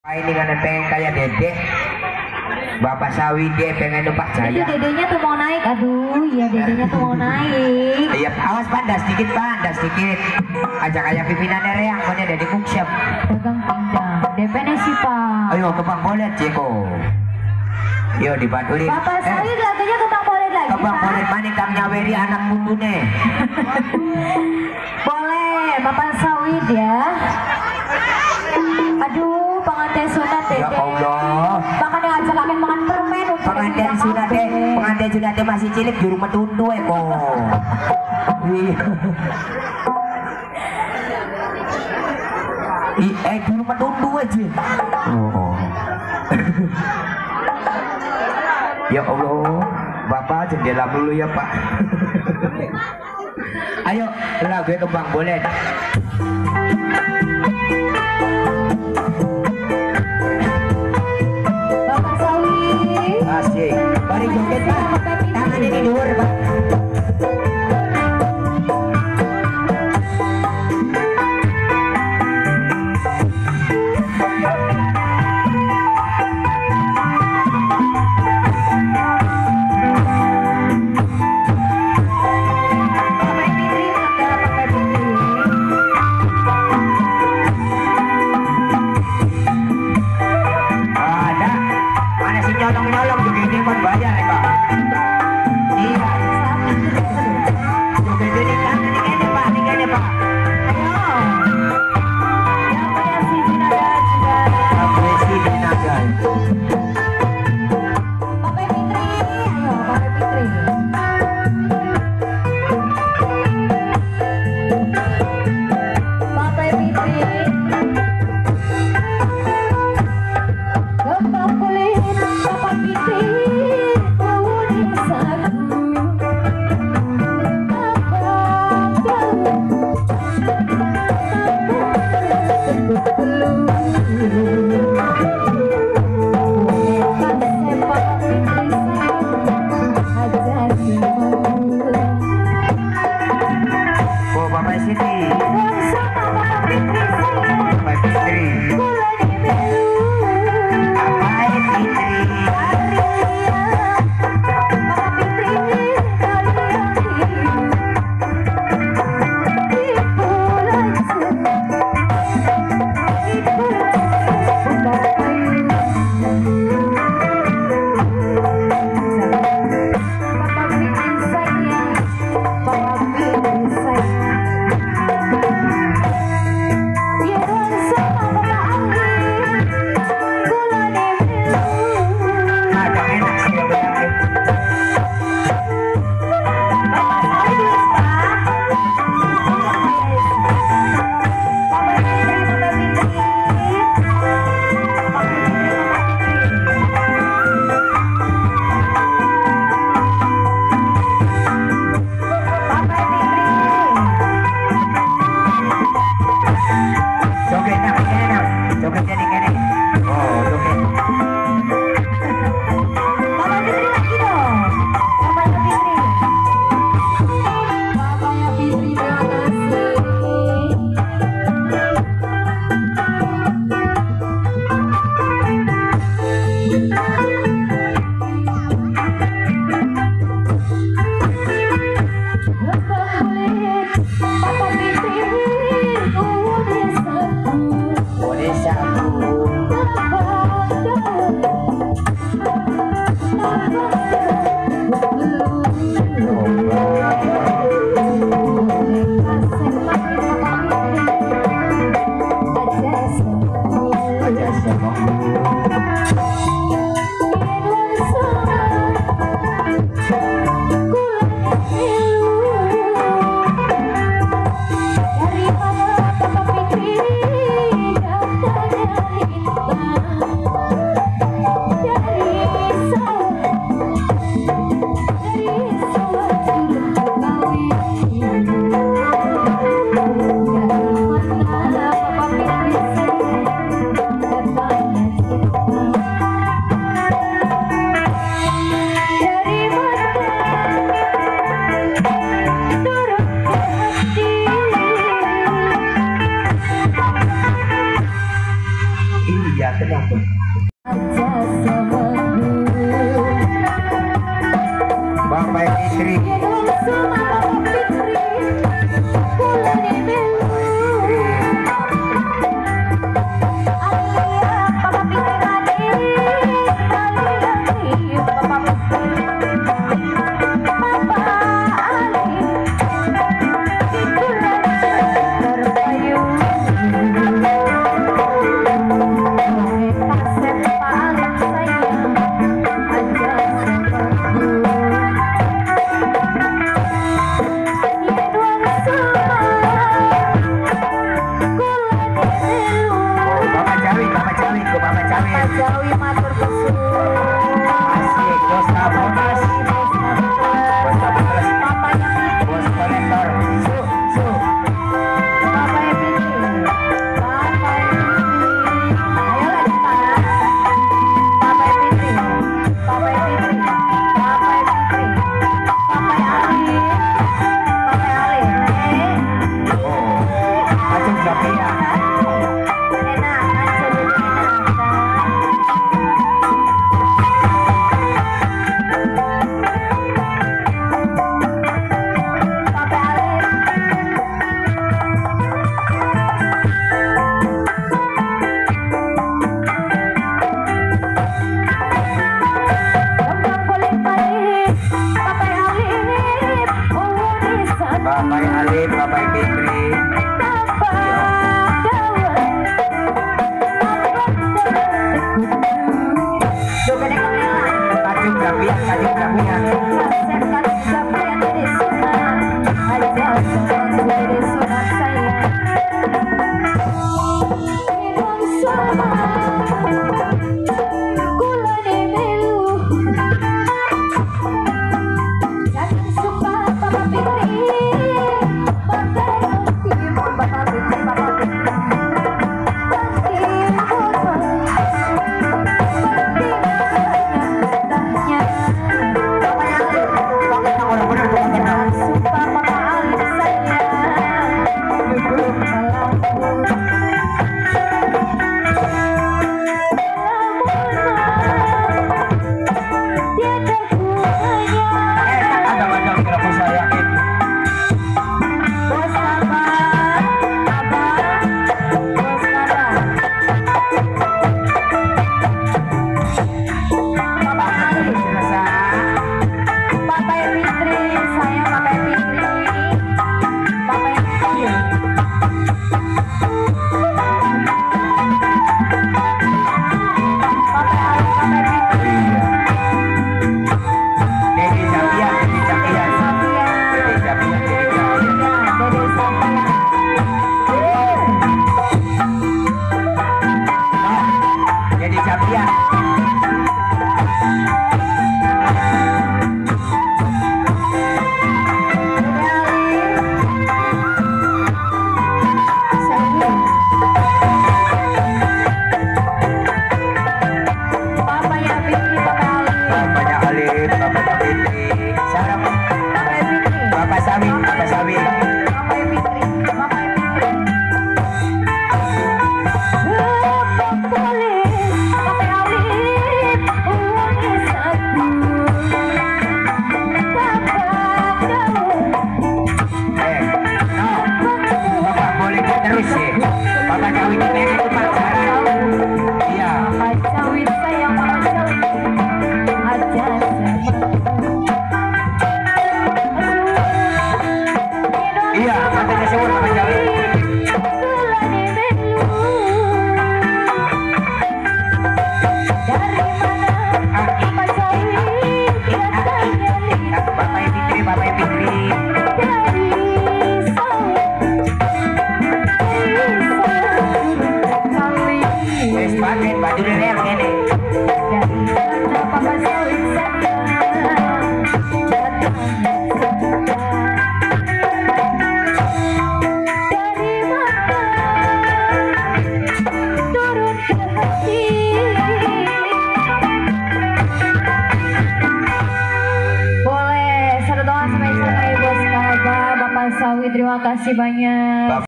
ini kan pengen kayak dedek. Bapak Sawi dia pengen numpak Itu jaya. dedenya tuh mau naik, aduh, iya dedenya tuh mau naik. Iya, awas pak, das dikit pak, das dikit. Ajak kayak pimpinan yang mana dari muksiap Dagang pindang, DPnya sih pak. Ayo ke Bang Bolet, Ceko. Yo dibantu Bapak Sawi lagunya ke Bang Bolet lagi Ke Bang Pak? Bolet mana kang nyaweri anak putune Boleh, Bapak Sawit ya. Aduh, pengantin sunat deh. Ya Allah Bahkan yang ajak kalian makan permen. Pengantin sunat deh, pengantin sunat deh masih cilik juru metundu ya kok Iya eh juru metundu aja Oh Ya Allah, Bapak jendela dulu ya Pak. Ayo, lagu kembang boleh. Tangannya di luar Pak. Si nyolong-nyolong juga ini kan bayar ya Pak. Bapak istri. 看下。